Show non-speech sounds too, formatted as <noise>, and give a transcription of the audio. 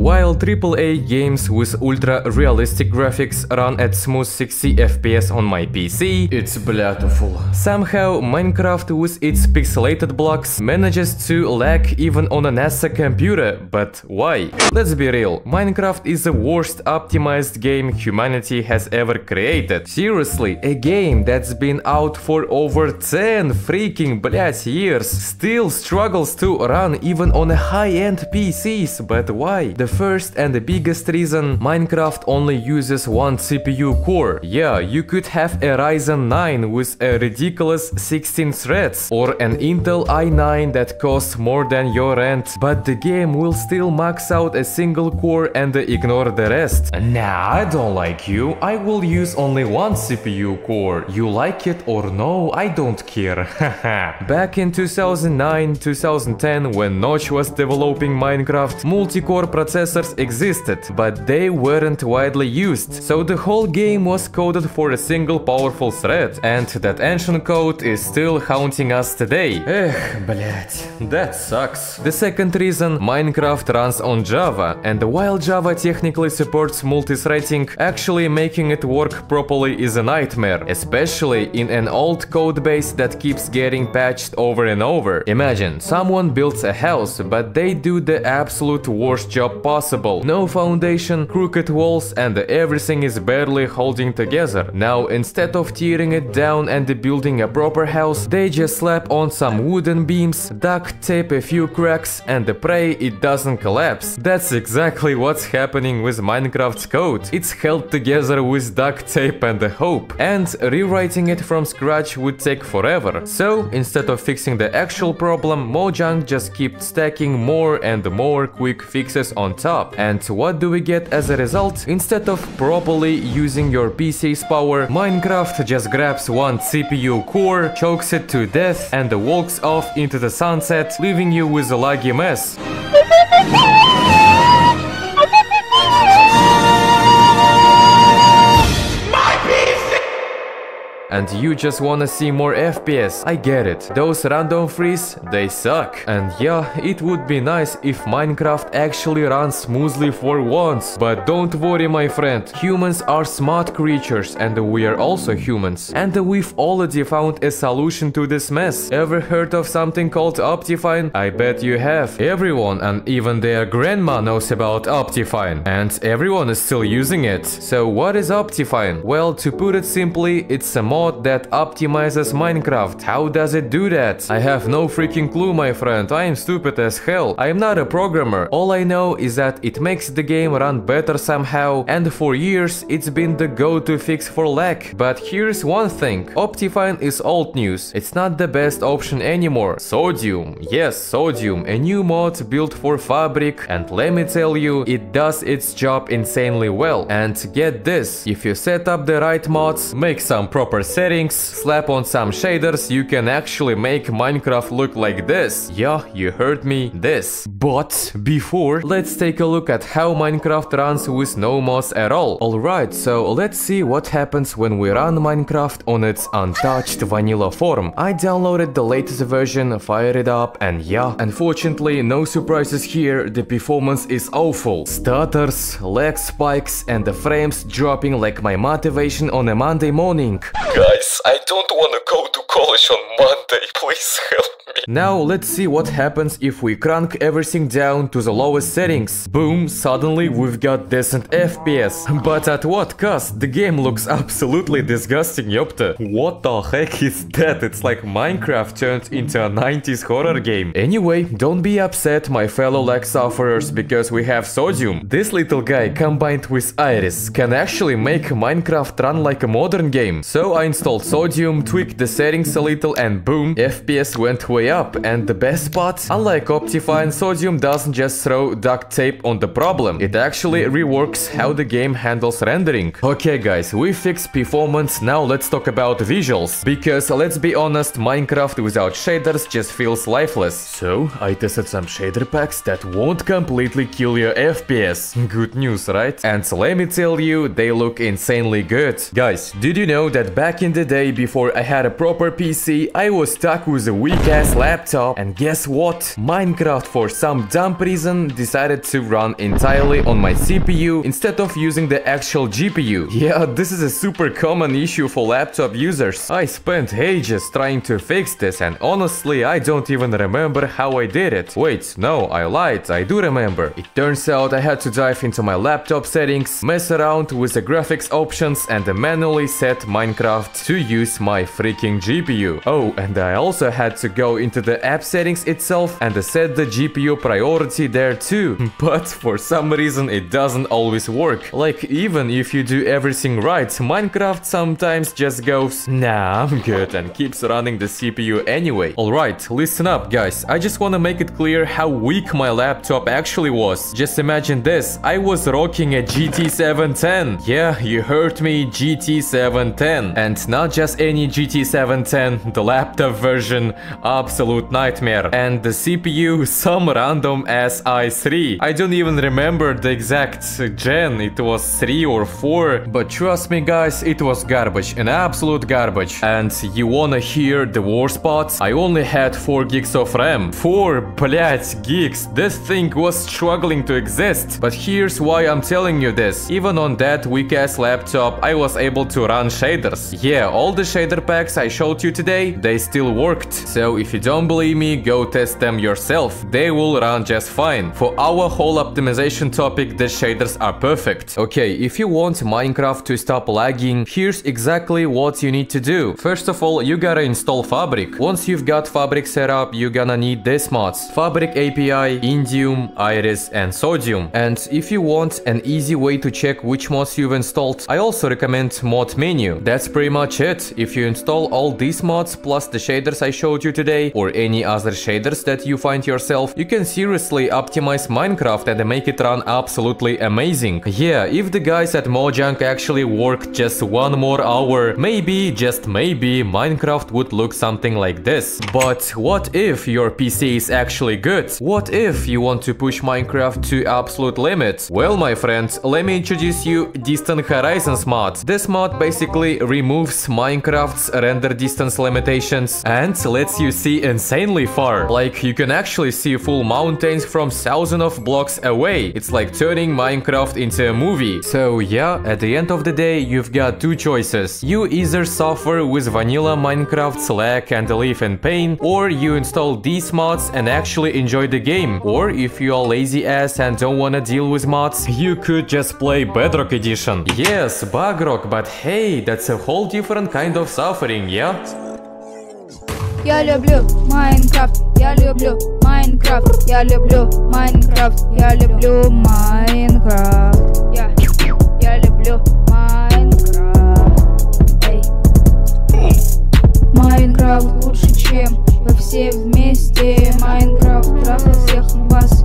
While AAA games with ultra-realistic graphics run at smooth 60 FPS on my PC, it's beautiful. Somehow, Minecraft with its pixelated blocks manages to lag even on a NASA computer, but why? Let's be real, Minecraft is the worst optimized game humanity has ever created. Seriously, a game that's been out for over 10 freaking блять years still struggles to run even on a high-end PCs, but why? The first and the biggest reason, Minecraft only uses one CPU core. Yeah, you could have a Ryzen 9 with a ridiculous 16 threads, or an Intel i9 that costs more than your rent, but the game will still max out a single core and ignore the rest. Nah, I don't like you. I will use only one CPU core. You like it or no, I don't care. <laughs> Back in 2009-2010, when Notch was developing Minecraft, multi-core processors existed, but they weren't widely used, so the whole game was coded for a single powerful thread, and that ancient code is still haunting us today. Эх, блять, that sucks. The second reason, Minecraft runs on Java, and while Java technically supports multi-threading, actually making it work properly is a nightmare, especially in an old code base that keeps getting patched over and over. Imagine, someone builds a house, but they do the absolute worst job possible. no foundation, crooked walls, and everything is barely holding together. Now, instead of tearing it down and building a proper house, they just slap on some wooden beams, duct tape a few cracks, and pray it doesn't collapse. That's exactly what's happening with Minecraft's code. It's held together with duct tape and hope, and rewriting it from scratch would take forever. So, instead of fixing the actual problem, Mojang just keeps stacking more and more quick fixes on top. And what do we get as a result? Instead of properly using your PC's power, Minecraft just grabs one CPU core, chokes it to death, and walks off into the sunset, leaving you with a laggy mess. <laughs> and you just wanna see more FPS, I get it. Those random freeze, they suck. And yeah, it would be nice if Minecraft actually runs smoothly for once. But don't worry my friend, humans are smart creatures and we are also humans. And we've already found a solution to this mess. Ever heard of something called Optifine? I bet you have. Everyone and even their grandma knows about Optifine. And everyone is still using it. So what is Optifine? Well, to put it simply, it's a mod mod that optimizes Minecraft. How does it do that? I have no freaking clue, my friend. I am stupid as hell. I am not a programmer. All I know is that it makes the game run better somehow, and for years it's been the go-to fix for lag. But here's one thing. Optifine is old news. It's not the best option anymore. Sodium. Yes, Sodium. A new mod built for Fabric, and let me tell you, it does its job insanely well. And get this, if you set up the right mods, make some proper settings, slap on some shaders, you can actually make Minecraft look like this. Yeah, you heard me, this. But before, let's take a look at how Minecraft runs with no mods at all. Alright, so let's see what happens when we run Minecraft on its untouched vanilla form. I downloaded the latest version, fired it up, and yeah, unfortunately, no surprises here, the performance is awful. Stutters, lag spikes, and the frames dropping like my motivation on a Monday morning. Guys, I don't wanna go to college on Monday, <laughs> please help me. Now let's see what happens if we crank everything down to the lowest settings. Boom, suddenly we've got decent FPS. But at what cost? The game looks absolutely disgusting, yopta. What the heck is that? It's like Minecraft turned into a 90s horror game. Anyway, don't be upset my fellow lag sufferers because we have Sodium. This little guy combined with Iris can actually make Minecraft run like a modern game. So I installed Sodium, tweaked the settings a little and boom, FPS went way up. And the best part, unlike Optifine, Sodium doesn't just throw duct tape on the problem. It actually reworks how the game handles rendering. Okay guys, we fixed performance, now let's talk about visuals. Because let's be honest, Minecraft without shaders just feels lifeless. So, I tested some shader packs that won't completely kill your FPS. <laughs> Good news, right? And let me tell you, they look insanely good. Guys, did you know that back in the day before I had a proper PC, I was stuck with a weak ass laptop. And guess what? Minecraft for some dumb reason decided to run entirely on my CPU instead of using the actual GPU. <laughs> Yeah, this is a super common issue for laptop users. I spent ages trying to fix this and honestly I don't even remember how I did it. Wait, no, I lied, I do remember. It turns out I had to dive into my laptop settings, mess around with the graphics options and manually set Minecraft to use my freaking GPU. Oh, and I also had to go into the app settings itself and set the GPU priority there too. <laughs> But for some reason it doesn't always work. Like even if you do everything right, Minecraft sometimes just goes, nah, I'm good and keeps running the CPU anyway. Alright, listen up guys, I just wanna make it clear how weak my laptop actually was. Just imagine this, I was rocking a GT 710. Yeah, you heard me, GT 710. And not just any GT 710, the laptop version, absolute nightmare. And the CPU, some <laughs> random ass i3. I don't even remember the exact gen, it was 3 or 4. But trust me guys, it was garbage, an absolute garbage. And you wanna hear the worst parts? I only had 4 gigs of RAM. 4, блять, gigs. This thing was struggling to exist. But here's why I'm telling you this. Even on that weak ass laptop, I was able to run shaders. Yeah, all the shader packs I showed you today, they still worked. So if you don't believe me, go test them yourself. They will run just fine. For our whole optimization topic, the shaders are perfect. Okay, if you want Minecraft to stop lagging, here's exactly what you need to do. First of all, you gotta install Fabric. Once you've got Fabric set up, you're gonna need these mods. Fabric API, Indium, Iris and Sodium. And if you want an easy way to check which mods you've installed, I also recommend mod menu. That's pretty much it. If you install all these mods plus the shaders I showed you today or any other shaders that you find yourself, you can seriously optimize Minecraft and make it run absolutely amazing. Yeah, if the guys at Mojang actually worked just one more hour, maybe, just maybe, Minecraft would look something like this. But what if your PC is actually good? What if you want to push Minecraft to absolute limits? Well, my friends, let me introduce you Distant Horizons mod. This mod basically removes Minecraft's render distance limitations and lets you see insanely far. Like, you can actually see full mountains from thousands of blocks away. It's like turning Minecraft into a movie. So yeah, at the end of the day, you've got two choices. You either suffer with vanilla Minecraft's lag and live in pain, or you install these mods and actually enjoy the game. Or if you are lazy ass and don't wanna deal with mods, you could just play Bedrock Edition. Yes, Bugrock, but hey, that's a whole different kind of suffering, yeah? Я люблю Майнкрафт, я люблю Майнкрафт, я люблю Майнкрафт, я люблю Майнкрафт. Я, я люблю Майнкрафт. Эй. Майнкрафт лучше, чем вы все вместе. Майнкрафт трахал всех вас